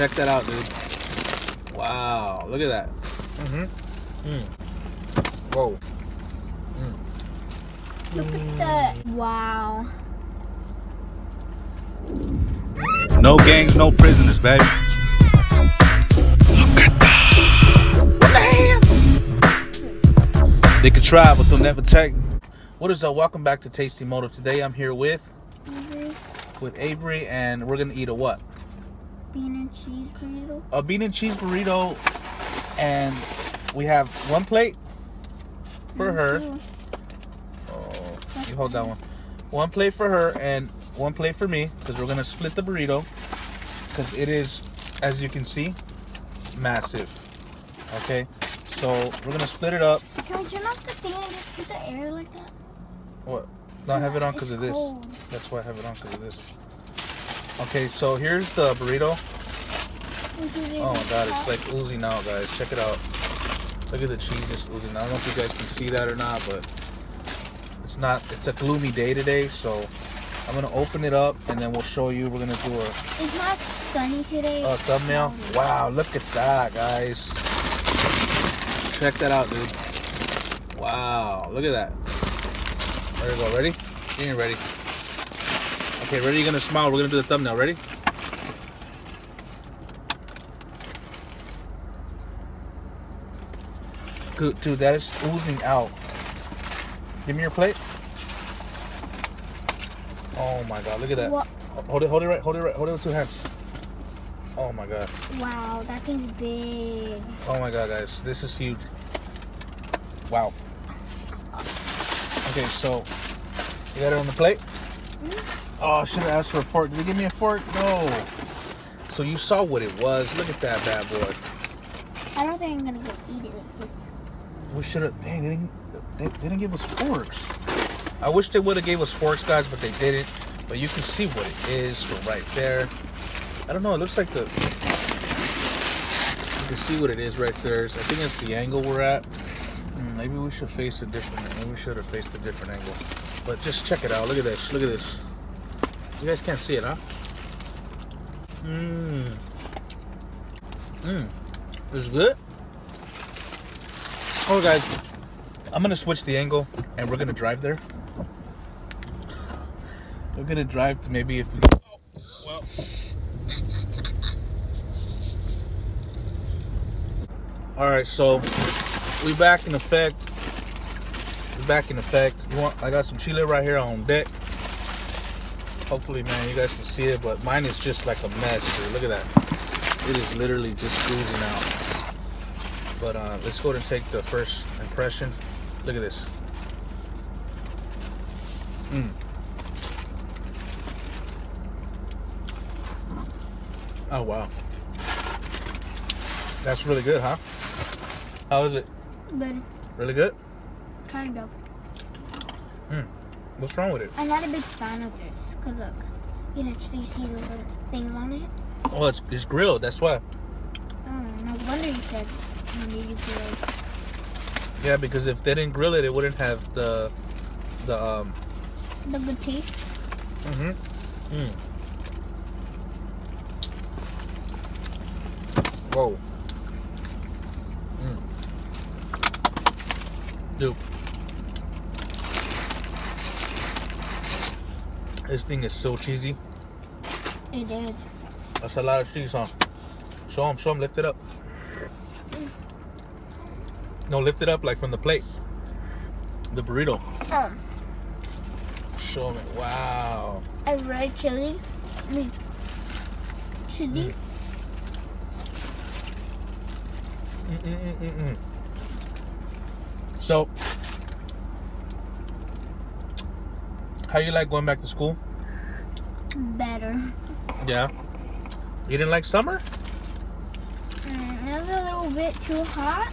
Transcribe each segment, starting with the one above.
Check that out, dude. Wow, look at that. Mm-hmm. Mm. Whoa. Look at that. Wow. No gangs, no prisoners, baby. Look at that. What the hell? They can try, but they'll never take. What is up? Welcome back to Tastee Motive. Today I'm here with with Avery, and we're gonna eat a what? Bean and cheese burrito. A bean and cheese burrito, and we have one plate for her. Oh, you hold that one. One plate for her and one plate for me because we're gonna split the burrito because it is, as you can see, massive. Okay, so we're gonna split it up. Can we turn off the thing and just put the air like that? What? No, I have it on because of this. cold. That's why I have it on because of this. Okay, so here's the burrito. Oh my god, it's like oozing out, guys. Check it out. Look at the cheese just oozing. I don't know if you guys can see that or not, but it's not. It's a gloomy day today, so I'm gonna open it up and then we'll show you. We're gonna do a, It's not sunny today. a thumbnail. Wow, look at that, guys. Check that out, dude. Wow, look at that. There we go. Ready? You ain't ready. Okay, ready? You're gonna smile. We're gonna do the thumbnail. Ready? Good, dude. That is oozing out. Give me your plate. Oh my god! Look at that. Wa- Hold it. Hold it right. Hold it right. Hold it with two hands. Oh my god. Wow, that thing's big. Oh my god, guys, this is huge. Wow. Okay, so you got it on the plate. Mm-hmm. Oh, I should have asked for a fork. Did they give me a fork? No. So you saw what it was. Look at that bad boy. I don't think I'm gonna get eat it like this. We should have. Dang, they didn't. They, they didn't give us forks. I wish they would have gave us forks, guys, but they didn't. But you can see what it is from right there. I don't know. It looks like the. You can see what it is right there. I think it's the angle we're at. Hmm, maybe we should face a different. Maybe we should have faced a different angle. But just check it out. Look at this. Look at this. You guys can't see it, huh? Mmm. Mmm. It's good. Oh, guys, I'm gonna switch the angle, and we're gonna drive there. We're gonna drive to maybe if we. Oh, well. All right, so we back in effect. We back in effect. Want? I got some chile right here on deck. Hopefully, man, you guys can see it, but mine is just like a mess. Dude. Look at that. It is literally just oozing out. But uh, let's go ahead and take the first impression. Look at this. Mm. Oh wow. That's really good, huh? How is it? Good. Really good? Kind of. What's wrong with it? I'm not a big fan of this. Cause look, you can actually see the little things on it. Oh, it's, it's grilled. That's why. Oh, no wonder you said you to. Yeah, because if they didn't grill it, it wouldn't have the the um. The good taste. Mm-hmm. Mm. Whoa. Mm. Dude. This thing is so cheesy. It is. That's a lot of cheese, huh? Show them, show them, lift it up. No, lift it up like from the plate. The burrito. Um, Show them it. Wow. a red chili. I mean, chili. Mm-mm-mm-mm. So, how you like going back to school? Better. Yeah. You didn't like summer? Mm, it was a little bit too hot.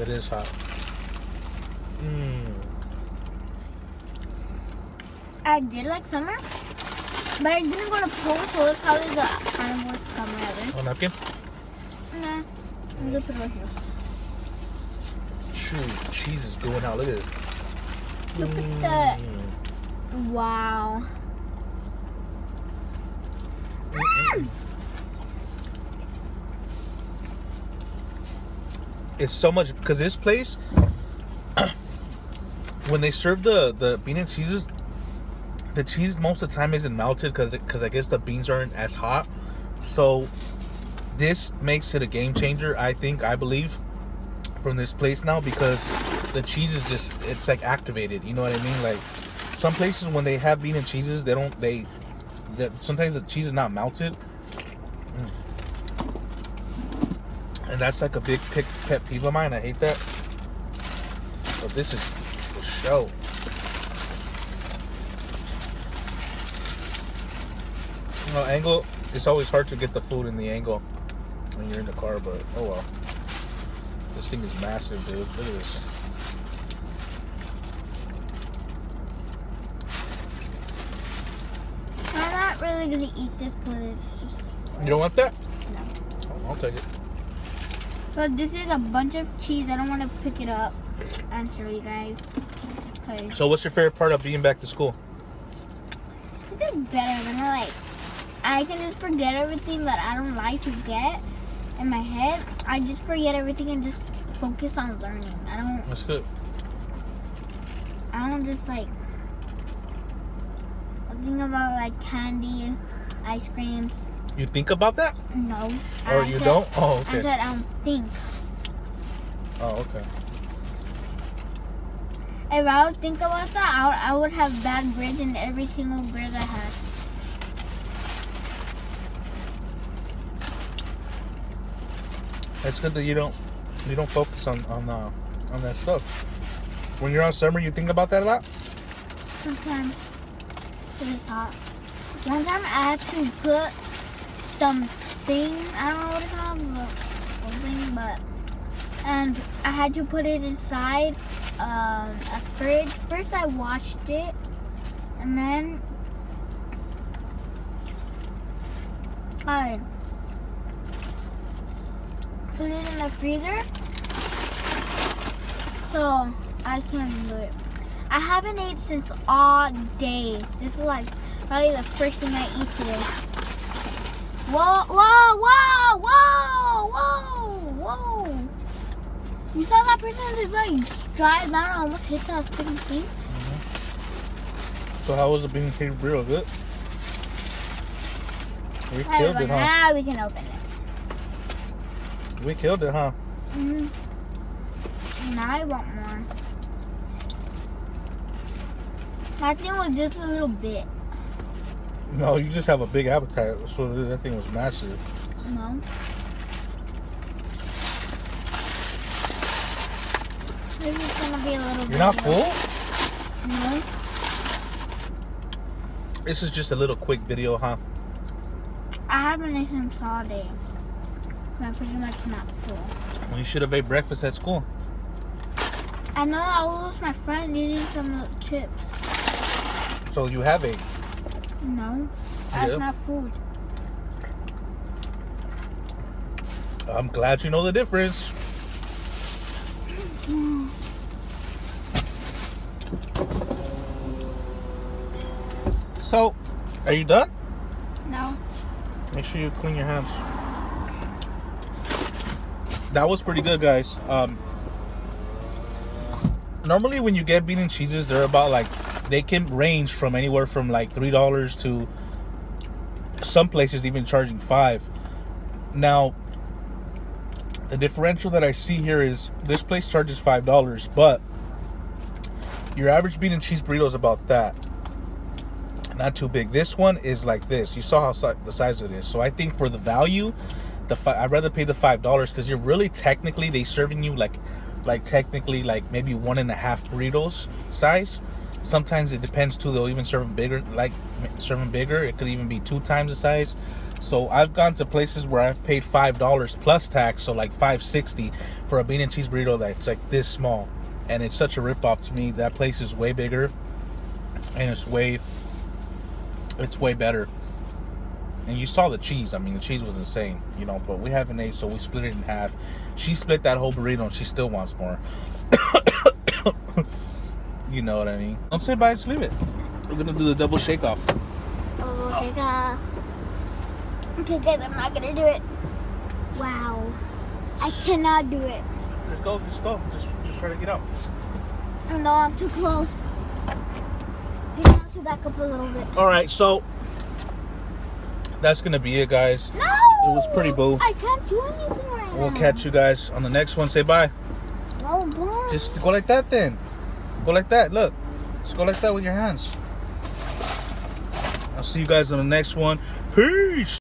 It is hot. Mm. I did like summer, but I didn't go to pool, so it's probably the kind of worst summer ever. Oh, napkin? Nah, I'm gonna put it right here. Shoot, cheese is going out. Look at it. Look at that. Wow. it's so much because this place when they serve the the bean and cheeses the cheese most of the time isn't melted because because I guess the beans aren't as hot. So this makes it a game changer. I think I believe from this place now because the cheese is just it's like activated. You know what I mean? Like some places when they have bean and cheeses, they don't they that sometimes the cheese is not melted. Mm. And that's like a big pet, pet peeve of mine. I hate that. But this is the show. You know, angle, it's always hard to get the food in the angle when you're in the car, but oh well. This thing is massive, dude. Look at this. I'm not really gonna eat this because it's just. You don't want that? No. Oh, I'll take it. But this is a bunch of cheese. I don't want to pick it up and show you guys. 'Cause So, what's your favorite part of being back to school? this is better than I like. I can just forget everything that I don't like to get in my head. I just forget everything and just focus on learning. I don't. That's good. I don't just like think about like candy, ice cream. You think about that? No. Or I you said- don't? Oh, okay. I said I don't think. Oh, okay. If I would think about that, I would, I would have bad grades in every single grade I had. It's good that you don't you don't focus on on uh, on that stuff. When you're on summer, you think about that a lot. Sometimes is hot. One time I had to put something, I don't know what it's called, but something, but, and I had to put it inside um, a fridge. First I washed it, and then I put it in the freezer so I can do it. I haven't ate since all day. This is like probably the first thing I eat today. Whoa, whoa, whoa, whoa, whoa, whoa. You saw that person just like drive down and almost hit that freaking thing? So how was the bean cake burrito? Good. We Alright, killed it, huh? now we can open it. We killed it, huh? hmm Now I want more. I think it was just a little bit. No, you just have a big appetite. So that thing was massive. No. Maybe it's gonna be a little bit. You're not full? No. This is just a little quick video, huh? I haven't eaten all day. I'm pretty much not full. Well, you should have ate breakfast at school. I know I lost my friend eating some chips. So you have ate. No. That's Yeah. not food. I'm glad you know the difference. So, are you done? No. Make sure you clean your hands. That was pretty good, guys. Um, normally, when you get bean and cheeses, they're about like they can range from anywhere from like three dollars to some places even charging five. Now, the differential that I see here is this place charges five dollars, but your average bean and cheese burrito is about that not too big. This one is like this. You saw how si- the size of it is. So I think for the value, the I'd rather pay the five dollars because you're really technically they serving you like, like technically like maybe one and a half burritos size. Sometimes it depends too. They'll even serve them bigger, like serve them bigger. It could even be two times the size. So I've gone to places where I've paid five dollars plus tax, so like five sixty for a bean and cheese burrito that's like this small, and it's such a rip off to me. That place is way bigger, and it's way it's way better. And you saw the cheese. I mean, the cheese was insane, you know. But we haven't ate, so we split it in half. She split that whole burrito, and she still wants more. you know what I mean? Don't say bye. Just leave it. We're gonna do the double shake off. Oh, take a... Okay, guys, I'm not gonna do it. Wow. I cannot do it. Just go, just go. Just, just try to get out. Oh, no, I'm too close. Maybe I to back up a little bit. All right, so that's gonna be it, guys. No! It was pretty boo. I can't do anything right We'll now. catch you guys on the next one. Say bye. No, bye. Just go like that then. Go like that. Look. Just go like that with your hands. I'll see you guys on the next one. Peace.